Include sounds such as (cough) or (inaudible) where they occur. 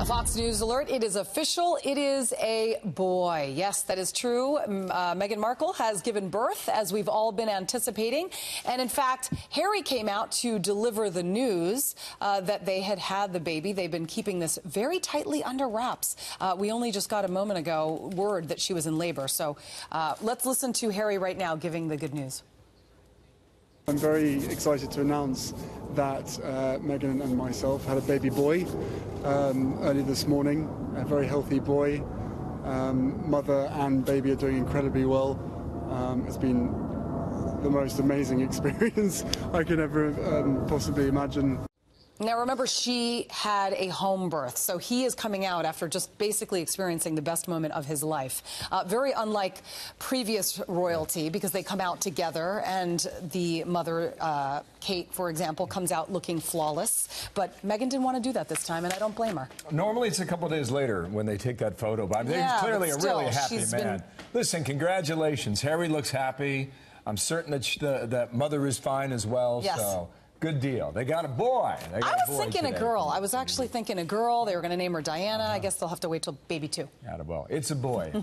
A Fox News alert. It is official. It is a boy. Yes, that is true. Uh, Meghan Markle has given birth, as we've all been anticipating. And in fact, Harry came out to deliver the news uh, that they had had the baby. They've been keeping this very tightly under wraps. Uh, we only just got a moment ago word that she was in labor. So uh, let's listen to Harry right now giving the good news. I'm very excited to announce that uh, Meghan and myself had a baby boy um, early this morning, a very healthy boy. Um, mother and baby are doing incredibly well. Um, it's been the most amazing (laughs) experience I could ever um, possibly imagine. Now, remember, she had a home birth, so he is coming out after just basically experiencing the best moment of his life. Uh, very unlike previous royalty because they come out together, and the mother, uh, Kate, for example, comes out looking flawless. But Meghan didn't want to do that this time, and I don't blame her. Normally it's a couple days later when they take that photo, but Yeah, he's clearly but a really happy man. been- Listen, congratulations. Harry looks happy. I'm certain that sh- the that mother is fine as well. Yes. So good deal. They got a boy. Got I a was boy thinking a girl. I was actually thinking a girl. They were going to name her Diana. I uh-huh. guess they'll have to wait till baby two. Attaboy. It's a boy. (laughs)